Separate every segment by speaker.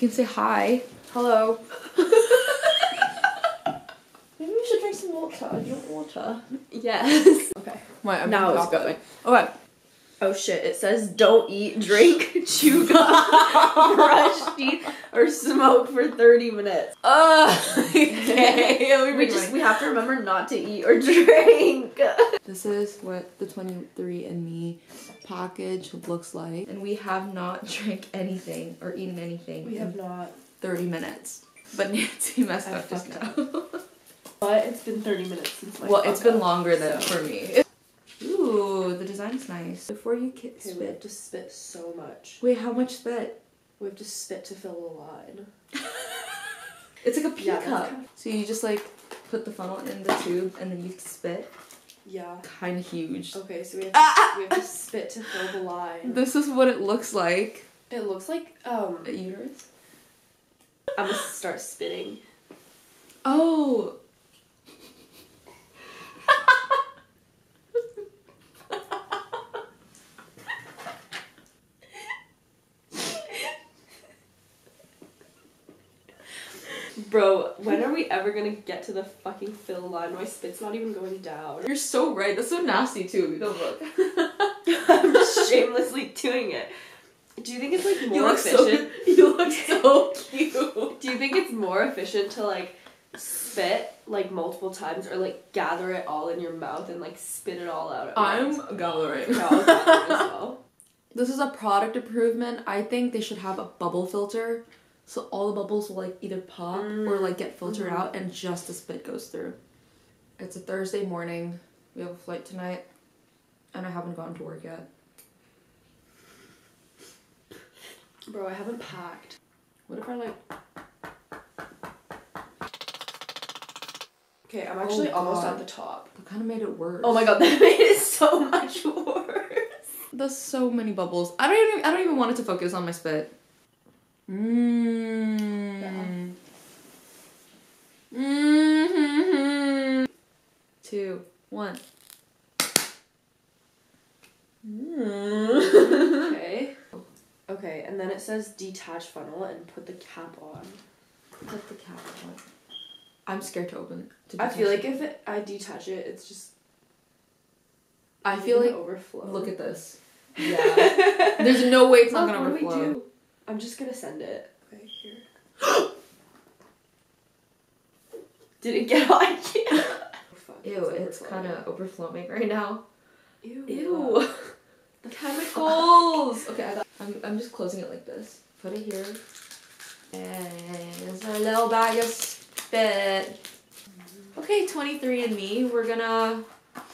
Speaker 1: She can say hi.
Speaker 2: Hello. Maybe we should drink some water. Do you want water?
Speaker 3: Yes.
Speaker 2: Okay.
Speaker 1: Wait, I'm
Speaker 2: Now it's going.
Speaker 1: it. Okay.
Speaker 2: Oh shit, it says don't eat, drink, chew gum, brush teeth, or smoke for 30 minutes.
Speaker 1: Uh, okay.
Speaker 2: We just we have to remember not to eat or drink.
Speaker 1: This is what the 23andMe package looks like. And we have not drank anything or eaten anything in
Speaker 2: not.
Speaker 1: 30 minutes. But Nancy messed
Speaker 2: I
Speaker 1: up just now.
Speaker 2: But it's been 30 minutes since my
Speaker 1: well, it's
Speaker 2: fuck
Speaker 1: been
Speaker 2: up,
Speaker 1: longer than
Speaker 2: so-
Speaker 1: for me. Ooh, design's nice. Before you ki-
Speaker 2: Okay, we have
Speaker 1: spit.
Speaker 2: to spit so much.
Speaker 1: Wait, how much spit?
Speaker 2: We have to spit to fill the line.
Speaker 1: It's like a pea
Speaker 2: Yeah,
Speaker 1: cup.
Speaker 2: kind
Speaker 1: So you just like put the funnel in the tube and then you spit.
Speaker 2: Yeah.
Speaker 1: Kind of huge.
Speaker 2: Okay, so we have,
Speaker 1: Ah!
Speaker 2: to, we have to spit to fill the line.
Speaker 1: This is what it looks like.
Speaker 2: It looks like um.
Speaker 1: A uterus?
Speaker 2: I'm gonna start spitting.
Speaker 1: Oh.
Speaker 2: Bro, when are we ever gonna get to the fucking fill line? My spit's not even going down.
Speaker 1: You're so right. That's so nasty too. Don't look.
Speaker 2: I'm just shamelessly doing it. Do you think it's like
Speaker 1: you
Speaker 2: more
Speaker 1: look so.
Speaker 2: efficient?
Speaker 1: You look so cute.
Speaker 2: Do you think it's more efficient to like spit like multiple times or like gather it all in your mouth and like spit it all out at?
Speaker 1: I'm gathering.
Speaker 2: Yeah, I'll gather as well.
Speaker 1: This is a product improvement. I think they should have a bubble filter, so all the bubbles will like either pop or like get filtered
Speaker 2: Mhm.
Speaker 1: out, and just the spit goes through. It's a Thursday morning. We have a flight tonight, and I haven't gone to work yet.
Speaker 2: Bro, I haven't packed.
Speaker 1: What if I like?
Speaker 2: Okay, I'm actually
Speaker 1: Oh,
Speaker 2: almost
Speaker 1: God.
Speaker 2: at the top.
Speaker 1: That kind of made it worse.
Speaker 2: Oh my god, that made it so much worse.
Speaker 1: There's so many bubbles. I don't even. I don't even want it to focus on my spit. Mmm. Mmm. Two. One.
Speaker 2: okay. Okay, and then it says detach funnel and put the cap on.
Speaker 1: Put the cap on. I'm scared to open. To
Speaker 2: I feel like if it, I detach it, it's just.
Speaker 1: I feel like.
Speaker 2: overflow.
Speaker 1: Look at this. Yeah. There's no way it's not
Speaker 2: oh,
Speaker 1: gonna
Speaker 2: what do
Speaker 1: overflow.
Speaker 2: We do? I'm just gonna send it. Okay, here. Did it get on? Yeah.
Speaker 1: Ew, it's kind of overflowing right now.
Speaker 2: Ew.
Speaker 1: Ew.
Speaker 2: The
Speaker 1: Chemicals. okay, I got. I'm. I'm just closing it like this. Put it here. And it's our little bag of spit. Okay, 23andMe. We're gonna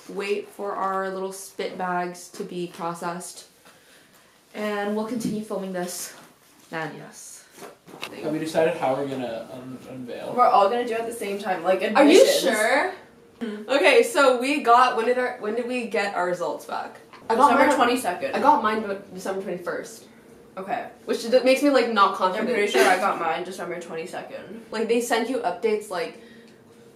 Speaker 1: wait for our little spit bags to be processed, and we'll continue filming this. Then.
Speaker 2: Yes.
Speaker 4: Have we decided how we're gonna un- unveil?
Speaker 2: We're all gonna do it at the same time, like
Speaker 1: Are you sure? Mm-hmm. Okay, so we got when did our when did we get our results back? I got
Speaker 2: December
Speaker 1: mine.
Speaker 2: twenty second.
Speaker 1: I got mine December twenty first,
Speaker 2: Okay.
Speaker 1: which d- makes me like not confident.
Speaker 2: I'm
Speaker 1: confident.
Speaker 2: pretty sure I got mine December twenty second.
Speaker 1: Like they send you updates like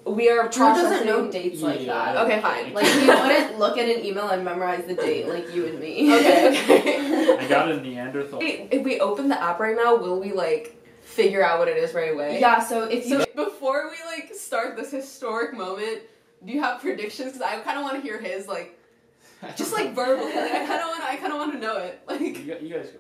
Speaker 1: we are
Speaker 2: Drew doesn't know dates like
Speaker 4: Yeah.
Speaker 2: that.
Speaker 1: Okay, fine.
Speaker 2: Like he wouldn't look at an email and memorize the date like you and me.
Speaker 1: Okay, okay.
Speaker 4: I got a Neanderthal.
Speaker 1: Wait, if we open the app right now, will we like figure out what it is right away?
Speaker 2: yeah. So if you
Speaker 1: So before we like start this historic moment, do you have predictions? Because I kind of want to hear his like just like verbally. Like, I kind of want. I kind of want to know it. Like
Speaker 4: gu- you guys go.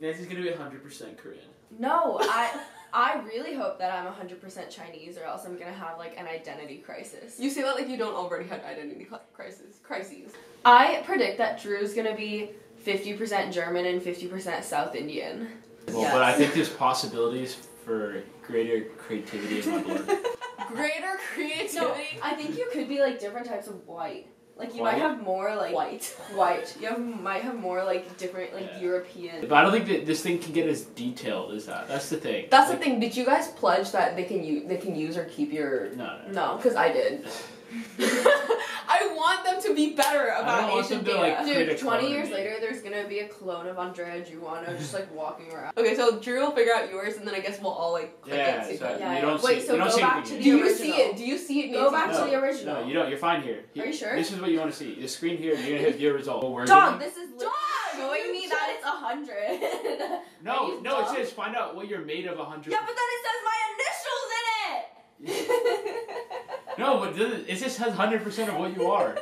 Speaker 4: Nancy's gonna be 100% Korean.
Speaker 2: no, I I really hope that I'm hundred percent Chinese, or else I'm gonna have like an identity crisis.
Speaker 1: you say that like you don't already have identity cri- crisis crises.
Speaker 2: I predict that Drew's gonna be fifty percent German and fifty percent South Indian.
Speaker 4: Well,
Speaker 2: Yes.
Speaker 4: but I think there's possibilities for greater creativity in my blood.
Speaker 1: Greater creativity.
Speaker 2: No, I think you could be like different types of white. Like you
Speaker 4: White?
Speaker 2: might have more like
Speaker 1: White.
Speaker 2: white. You have, might have more like different like
Speaker 4: Yeah.
Speaker 2: European.
Speaker 4: but I don't think that this thing can get as detailed as that. That's the thing.
Speaker 1: That's the thing. Did you guys pledge that they can use they can use or keep your?
Speaker 4: No, no.
Speaker 2: No.
Speaker 1: Because I did. I want them to be better
Speaker 4: I
Speaker 1: about
Speaker 4: don't want
Speaker 1: Asian
Speaker 4: them to,
Speaker 1: data.
Speaker 4: like, create
Speaker 2: Dude,
Speaker 4: a
Speaker 2: 20
Speaker 4: clone
Speaker 2: years later, there's gonna be a clone of Andrea Juano just like walking around.
Speaker 1: Okay, so Drew will figure out yours, and then I guess we'll all like click
Speaker 4: Yeah,
Speaker 1: it. See
Speaker 4: so
Speaker 1: it.
Speaker 2: Yeah,
Speaker 4: you
Speaker 2: yeah.
Speaker 4: don't
Speaker 2: Wait,
Speaker 4: see.
Speaker 2: so
Speaker 4: you don't
Speaker 2: go
Speaker 4: see
Speaker 2: back
Speaker 4: anything
Speaker 2: to
Speaker 1: Do you see it? Do you see it?
Speaker 2: Go
Speaker 1: Nancy?
Speaker 2: back to the original.
Speaker 4: No, you don't. You're fine here.
Speaker 2: Are you sure?
Speaker 4: This is what you want to see. The screen here. You're gonna hit your result. We're
Speaker 2: Dog, this is
Speaker 1: Dog!
Speaker 2: showing me that that it's a hundred.
Speaker 4: No,
Speaker 2: you
Speaker 4: no, it says find out what you're made of a hundred.
Speaker 2: yeah, but then it says my initials in it.
Speaker 4: No, but doesn't- it just has hundred percent of what you are.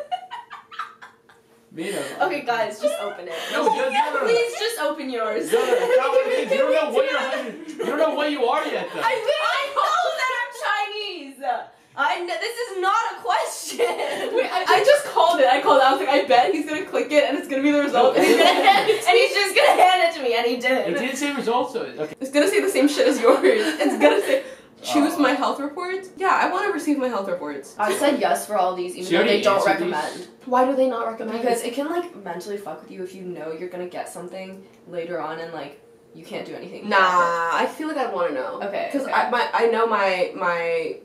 Speaker 4: Made of.
Speaker 2: okay, guys, just open it.
Speaker 4: No, no, no, no, no.
Speaker 2: Please just open yours.
Speaker 4: No, no, that's not what it is. You don't know what you're. You don't know what you are yet, though.
Speaker 2: I literally know that I'm Chinese. I kn- this is not a question.
Speaker 1: Wait, I, I just called it. I called it. I was like, I bet he's gonna click it and it's gonna be the result. And he's gonna hand it
Speaker 2: and he's just gonna hand it to me, and he did.
Speaker 4: It
Speaker 2: did.
Speaker 4: didn't say results, though. Okay.
Speaker 1: It's gonna say the same shit as yours. It's gonna say choose
Speaker 4: Oh.
Speaker 1: my health report. Yeah, I want to receive my health reports.
Speaker 2: I said yes for all these, even
Speaker 4: She
Speaker 2: though they don't
Speaker 4: answered
Speaker 2: recommend.
Speaker 1: Why do they not recommend?
Speaker 2: Because it can like mentally fuck with you if you know you're gonna get something later on and like you can't do anything.
Speaker 1: nah, I feel like I'd want to know.
Speaker 2: Okay,
Speaker 1: Because
Speaker 2: okay.
Speaker 1: I my I know my my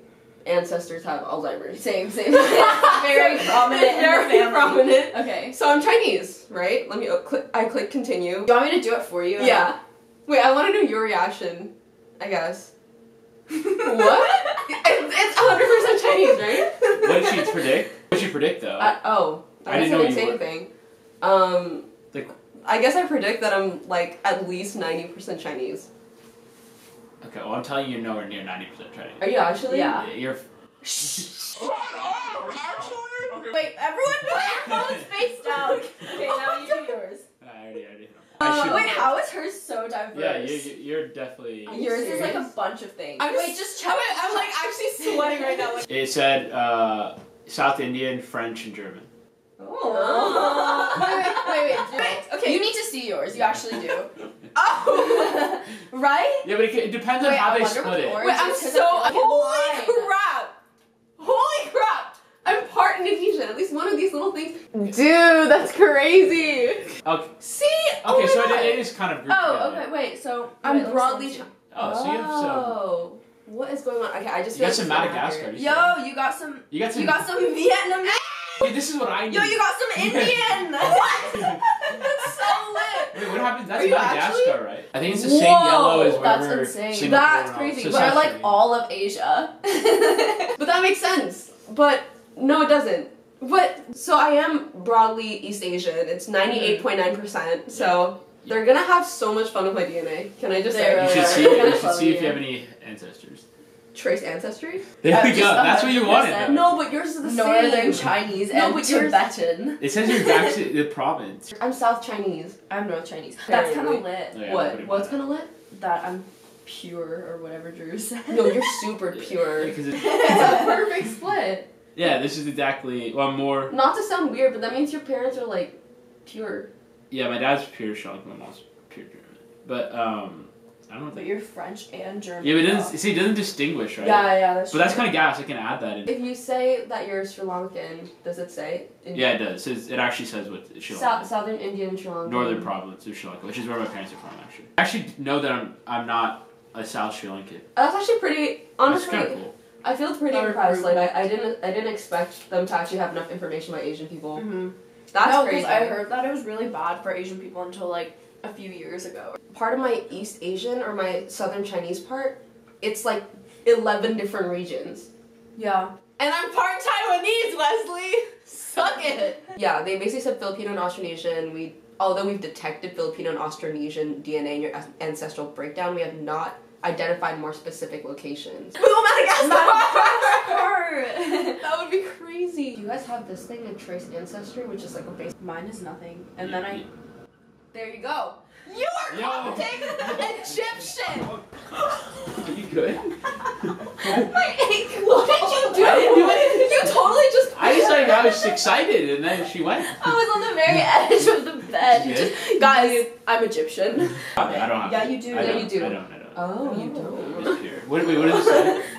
Speaker 1: ancestors have Alzheimer's.
Speaker 2: Same, same. Very prominent. in
Speaker 1: Very
Speaker 2: family.
Speaker 1: prominent.
Speaker 2: Okay.
Speaker 1: So I'm Chinese, right? Let me uh, click. I click continue.
Speaker 2: Do you want me to do it for you?
Speaker 1: Yeah. Wait, I want to know your reaction. I guess. what? It's, it's 100% Chinese, right?
Speaker 4: What did she predict? What did she predict, though?
Speaker 1: I, oh, I,
Speaker 4: I
Speaker 1: guess
Speaker 4: didn't
Speaker 1: I
Speaker 4: know
Speaker 1: didn't
Speaker 4: you
Speaker 1: say
Speaker 4: were.
Speaker 1: anything. Um,
Speaker 4: Like-
Speaker 1: I guess I predict that I'm like at least 90% Chinese.
Speaker 4: okay, well, I'm telling you, you're nowhere near 90% Chinese.
Speaker 1: Are you actually?
Speaker 2: Yeah.
Speaker 4: You're.
Speaker 2: Wait, everyone put your phones face down. Okay, now you do yours.
Speaker 4: I already, I already.
Speaker 1: Uh,
Speaker 2: Wait, how is hers so diverse?
Speaker 4: Yeah, you, you- you're definitely.
Speaker 1: Are you
Speaker 2: Yours is like a bunch of things.
Speaker 1: I'm
Speaker 2: Wait,
Speaker 1: just-
Speaker 2: just
Speaker 1: I'm. I'm like actually sweating right now. Like,
Speaker 4: It said uh, South Indian, French, and German.
Speaker 1: Oh.
Speaker 2: wait, wait, wait, wait,
Speaker 1: Wait, okay.
Speaker 2: You need to see yours. You actually do.
Speaker 1: oh!
Speaker 2: right?
Speaker 4: Yeah, but it, it depends on
Speaker 2: Wait,
Speaker 4: how
Speaker 2: I
Speaker 4: they
Speaker 2: wonder
Speaker 4: split it.
Speaker 1: Wait, I'm
Speaker 2: is, 'cause I
Speaker 1: so
Speaker 2: feel like
Speaker 1: holy
Speaker 2: it's mine.
Speaker 1: crap! Holy crap! I'm part Indonesian. At least one of these little things. Dude, that's crazy.
Speaker 4: Okay,
Speaker 1: See?
Speaker 4: Oh okay
Speaker 1: oh
Speaker 4: so it, it is kind of grouped
Speaker 2: Oh,
Speaker 4: together.
Speaker 2: okay, wait, so.
Speaker 1: I'm
Speaker 2: wait,
Speaker 1: broadly.
Speaker 2: see.
Speaker 4: Oh, so you have some.
Speaker 1: Oh. What is going on? Okay, I just
Speaker 4: You got some Madagascar. you
Speaker 2: Yo, you got some.
Speaker 4: You got some.
Speaker 2: You got some Vietnamese. Ah!
Speaker 4: Wait, this is what I need.
Speaker 2: Yo, you got some Indian.
Speaker 1: What? That's so lit.
Speaker 4: Wait, what happens? That's Madagascar,
Speaker 1: actually?
Speaker 4: right? I think it's the same yellow as where
Speaker 2: that's
Speaker 4: wherever
Speaker 2: insane.
Speaker 4: Singapore
Speaker 1: That's
Speaker 4: and all-
Speaker 1: crazy.
Speaker 4: so
Speaker 1: But
Speaker 2: We're like all of Asia.
Speaker 1: But that makes sense. But no, it doesn't. But so I am broadly East Asian. It's mm-hmm. ninety eight point nine percent. So they're gonna have so much fun with my DNA. Can I just
Speaker 2: They're
Speaker 1: say?
Speaker 4: You should see.
Speaker 2: Kinda
Speaker 4: You should see if you have any ancestors.
Speaker 1: Trace ancestry?
Speaker 4: There we go. That's what you
Speaker 2: 100%.
Speaker 4: wanted. though.
Speaker 1: No, but yours is the
Speaker 2: Northern
Speaker 1: same.
Speaker 2: Chinese
Speaker 1: No,
Speaker 2: and
Speaker 1: but yours-
Speaker 2: Tibetan.
Speaker 4: It says you're actually the province.
Speaker 1: I'm South Chinese.
Speaker 2: I'm North Chinese. That's kind of lit.
Speaker 4: Oh, yeah,
Speaker 1: what?
Speaker 4: pretty
Speaker 1: What's
Speaker 4: much.
Speaker 1: kind of lit?
Speaker 2: That I'm pure or whatever Drew said.
Speaker 1: No, you're super pure.
Speaker 4: Yeah, 'cause it-
Speaker 1: it's a perfect split.
Speaker 4: Yeah, this is exactly. Well, more.
Speaker 1: Not to sound weird, but that means your parents are like pure.
Speaker 4: Yeah, my dad's pure Shank, my mom's pure German. But um, I don't know.
Speaker 2: But you're French and German.
Speaker 4: Yeah, but it doesn't. See, it doesn't distinguish, right?
Speaker 2: Yeah, yeah, that's
Speaker 4: But that's kind of gas. I can add that in.
Speaker 1: If you say that you're Sri Lankan, does it say? In
Speaker 4: Yeah, it does. It, says, it actually says what Sri
Speaker 1: South,
Speaker 4: Lanka.
Speaker 1: Southern Indian Sri Lankan.
Speaker 4: Northern province of Sri Lanka, which is where my parents are from, actually. I actually know that I'm I'm not a South Sri Lankan.
Speaker 1: That's actually pretty.
Speaker 4: That's
Speaker 1: Honestly,
Speaker 4: kind of cool.
Speaker 1: I feel pretty impressed. Like. I, I didn't I didn't expect them to actually have enough information about Asian people.
Speaker 2: Mhm.
Speaker 1: That's
Speaker 2: no,
Speaker 1: crazy.
Speaker 2: I heard that it was really bad for Asian people until like a few years ago.
Speaker 1: part of my East Asian or my Southern Chinese part, it's like eleven different regions.
Speaker 2: Yeah.
Speaker 1: And I'm part Taiwanese, Wesley. Suck it. Yeah, they basically said Filipino and Austronesian. We, although we've detected Filipino and Austronesian DNA in your ancestral breakdown, we have not identified more specific locations. Oh Boom, Madagascar! that would be crazy. Do you guys have this thing in trace ancestry, which is like a base?
Speaker 2: Mine is nothing. And then I
Speaker 1: There you go. You are
Speaker 4: Yo.
Speaker 1: Coptic Egyptian.
Speaker 4: Are you good?
Speaker 1: My ankle. What did you do?
Speaker 4: I didn't do anything.
Speaker 1: You totally just.
Speaker 4: I just like I was excited, and then she went.
Speaker 2: I was on the very edge of the bed.
Speaker 4: You?
Speaker 2: Just- guys, I'm Egyptian.
Speaker 4: I don't have.
Speaker 2: Yeah, you do.
Speaker 4: I
Speaker 1: Yeah,
Speaker 4: don't,
Speaker 1: you do.
Speaker 4: I don't. I don't.
Speaker 1: Oh, you oh. don't.
Speaker 4: It's pure. What, wait, what does it say?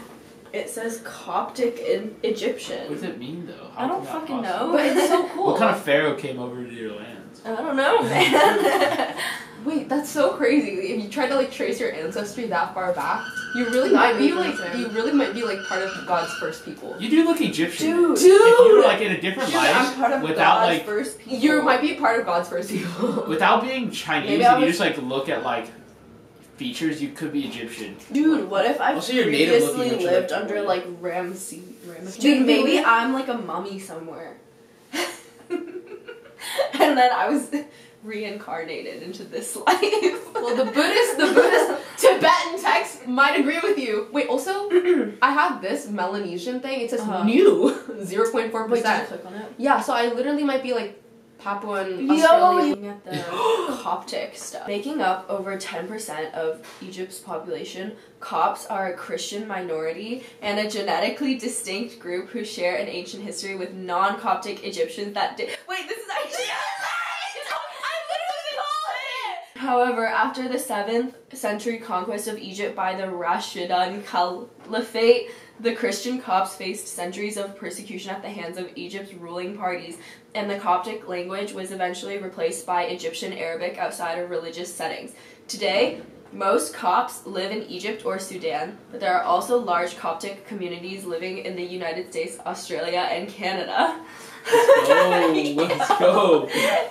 Speaker 2: It says Coptic in
Speaker 4: What does it mean, though? How
Speaker 2: I don't fucking
Speaker 4: possibly-
Speaker 2: know.
Speaker 1: But it's so cool.
Speaker 4: What kind of pharaoh came over to your lands?
Speaker 2: I don't know, man.
Speaker 1: Wait, that's so crazy. If you try to like trace your ancestry that far back, you really
Speaker 2: Not
Speaker 1: might be like you really might be like part of God's first people.
Speaker 4: You do look Egyptian.
Speaker 2: Dude.
Speaker 4: If you were like in a different
Speaker 2: Dude,
Speaker 4: life,
Speaker 2: I'm part of
Speaker 4: without
Speaker 2: God's
Speaker 4: like
Speaker 2: first people.
Speaker 1: You might be part of God's first people.
Speaker 4: without being Chinese, and you just like look at like features, you could be Egyptian.
Speaker 2: Dude, what if I
Speaker 4: Also, you're native looking,
Speaker 2: previously
Speaker 4: which you
Speaker 2: lived
Speaker 4: like
Speaker 2: under
Speaker 4: to
Speaker 2: like Ramsey? Ramsey.
Speaker 1: Dude,
Speaker 2: Dude, maybe
Speaker 1: maybe-
Speaker 2: I'm like a mummy somewhere. and then I was reincarnated into this life.
Speaker 1: Well, the Buddhist, the Buddhist Tibetan text might agree with you. Wait, also, I have this Melanesian thing. It says
Speaker 2: Uh-huh.
Speaker 1: new, zero point four
Speaker 2: Wait, did you
Speaker 1: percent.
Speaker 2: click on it?
Speaker 1: Yeah, so I literally might be like Papuan
Speaker 2: Yo, looking at the Coptic stuff. Making up over 10% of Egypt's population, Copts are a Christian minority and a genetically distinct group who share an ancient history with non-Coptic Egyptians that did. Wait, this is actually. I literally called it! However, after the 7th century conquest of Egypt by the Rashidun Caliphate, the Christian Copts faced centuries of persecution at the hands of Egypt's ruling parties, and the Coptic language was eventually replaced by Egyptian Arabic outside of religious settings. Today, most Copts live in Egypt or Sudan, but there are also large Coptic communities living in the United States, Australia, and Canada.
Speaker 4: Let's go. Let's go.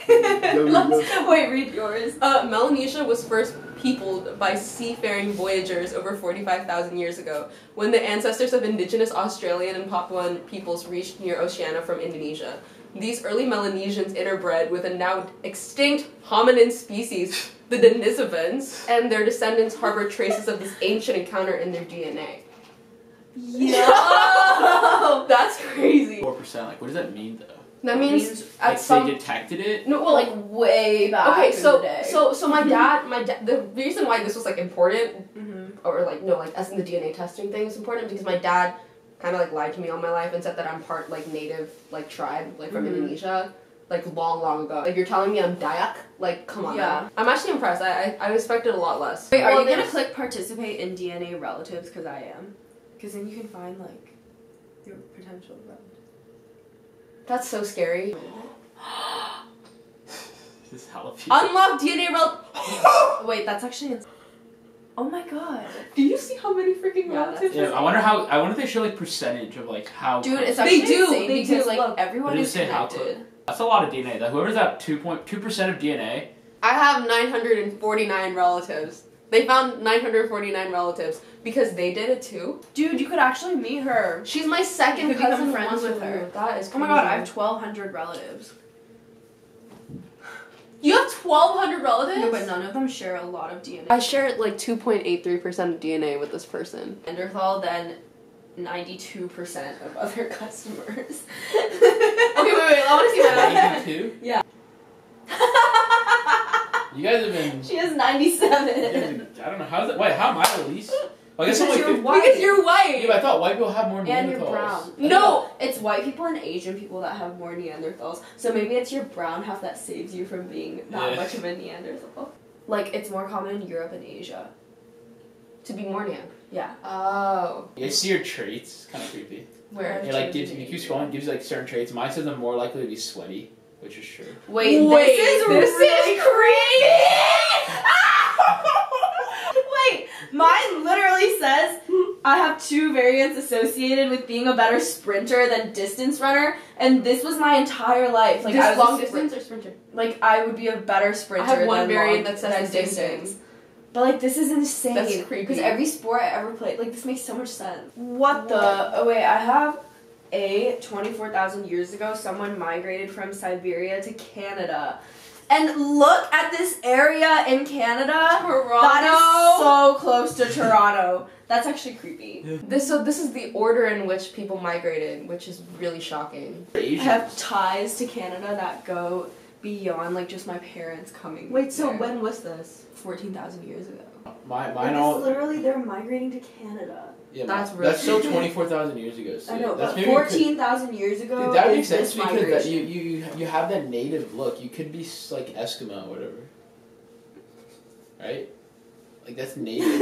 Speaker 2: Let's- Wait, read yours.
Speaker 1: Uh, Melanesia was first peopled by seafaring voyagers over 45,000 years ago, when the ancestors of indigenous Australian and Papuan peoples reached near Oceania from Indonesia. These early Melanesians interbred with a now extinct hominin species, the Denisovans, and their descendants harbor traces of this ancient encounter in their DNA.
Speaker 2: Yo!
Speaker 1: That's crazy.
Speaker 4: Four percent. Like, what does that mean though?
Speaker 1: That means
Speaker 2: Means,
Speaker 1: at
Speaker 4: Like
Speaker 1: some
Speaker 4: they detected it.
Speaker 1: no, well, like
Speaker 2: like way back.
Speaker 1: okay,
Speaker 2: in
Speaker 1: so
Speaker 2: the day.
Speaker 1: so so my dad, my dad, the reason why this was like important
Speaker 2: Mhm.
Speaker 1: or like no like as in the DNA testing thing is important because my dad kind of like lied to me all my life and said that I'm part like native like tribe like from
Speaker 2: Mhm.
Speaker 1: Indonesia like long long ago. Like you're telling me I'm Dayak? Like come on.
Speaker 2: Yeah.
Speaker 1: man. I'm actually impressed. I I, I expected a lot less.
Speaker 2: Wait, are
Speaker 1: Well,
Speaker 2: you gonna click participate in DNA relatives? Because I am. Because then you can find like your potential relatives.
Speaker 1: That's so scary.
Speaker 4: This is hella people.
Speaker 1: Unlock DNA rel.
Speaker 2: Wait, that's actually. Ins- oh my god,
Speaker 1: Do you see how many freaking
Speaker 2: Yeah,
Speaker 1: relatives?
Speaker 4: Yeah, I wonder how. I wonder if they show like percentage of like how.
Speaker 2: dude, it's
Speaker 1: They do,
Speaker 2: insane
Speaker 1: they
Speaker 2: because
Speaker 1: do,
Speaker 2: like
Speaker 1: look.
Speaker 2: everyone
Speaker 4: But it
Speaker 2: is
Speaker 4: how
Speaker 2: connected.
Speaker 4: That's a lot of DNA. That whoever's at two point two percent of DNA.
Speaker 1: I have 949 relatives. They found 949 relatives because they did it too.
Speaker 2: Dude, you could actually meet her.
Speaker 1: She's my second
Speaker 2: You could
Speaker 1: cousin.
Speaker 2: friends
Speaker 1: once
Speaker 2: with her.
Speaker 1: removed. That is.
Speaker 2: Oh my god, I have twelve hundred relatives.
Speaker 1: You have 1,200 relatives?
Speaker 2: No, but none of them share a lot of DNA.
Speaker 1: I share like 2.83% of DNA with this person.
Speaker 2: Neanderthal than ninety-two percent of other customers.
Speaker 1: Okay, wait, wait, I want to see that.
Speaker 4: Eighty-two.
Speaker 2: Yeah.
Speaker 4: You guys have been.
Speaker 2: she has
Speaker 4: you guys
Speaker 2: ninety-seven.
Speaker 4: have- I don't know how's it. Wait, how am I the least? Well, I guess I'm
Speaker 2: Because
Speaker 4: like.
Speaker 2: you're white.
Speaker 1: Because you're white.
Speaker 4: Yeah, but I thought white people have more
Speaker 2: And you're
Speaker 4: Neanderthals.
Speaker 2: brown.
Speaker 1: No.
Speaker 2: It's white people and Asian people that have more Neanderthals. So maybe it's your brown half that saves you from being that
Speaker 4: Yeah.
Speaker 2: much of a Neanderthal. Like it's more common in Europe and Asia.
Speaker 1: To be more Nean.
Speaker 2: Yeah.
Speaker 1: Oh.
Speaker 4: You see your traits? It's Kind of creepy.
Speaker 2: Where
Speaker 4: It like gives you, you keep scrolling, gives you like certain traits. Mine says I'm more likely to be sweaty, which is true.
Speaker 2: Wait,
Speaker 1: Wait,
Speaker 2: this is
Speaker 1: this
Speaker 2: really
Speaker 1: is
Speaker 2: creepy. Wait, mine literally says I have two variants associated with being a better sprinter than distance runner, and this was my entire life. Like
Speaker 1: Like
Speaker 2: I
Speaker 1: this
Speaker 2: was a
Speaker 1: long
Speaker 2: sprint-
Speaker 1: distance or sprinter?
Speaker 2: Like I would be a better sprinter.
Speaker 1: I have one
Speaker 2: than
Speaker 1: variant
Speaker 2: long-
Speaker 1: that says
Speaker 2: than
Speaker 1: the same
Speaker 2: distance. But like this is insane.
Speaker 1: That's creepy.
Speaker 2: Because every sport I ever played, like this makes so much sense. What the? Oh wait, I have a twenty four thousand years ago. Someone migrated from Siberia to Canada, and look at this area in Canada.
Speaker 1: Toronto.
Speaker 2: That is so close to Toronto. That's actually creepy.
Speaker 1: This so this is the order in which people migrated, which is really shocking.
Speaker 2: I have ties to Canada that go beyond like just my parents coming. Wait, so there.
Speaker 1: when was this?
Speaker 2: fourteen thousand years ago?
Speaker 4: My,
Speaker 2: Like,
Speaker 4: mine
Speaker 2: it's
Speaker 4: all.
Speaker 2: literally they're migrating to Canada.
Speaker 4: Yeah,
Speaker 1: That's
Speaker 4: that's
Speaker 1: really-
Speaker 4: That's still twenty four thousand years ago. So
Speaker 2: I know,
Speaker 4: that's
Speaker 2: but
Speaker 4: maybe
Speaker 2: fourteen thousand years ago.
Speaker 4: Dude, that
Speaker 2: is
Speaker 4: makes sense
Speaker 2: this
Speaker 4: because that you, you you have that native look. You could be like Eskimo or whatever, right? Like that's native.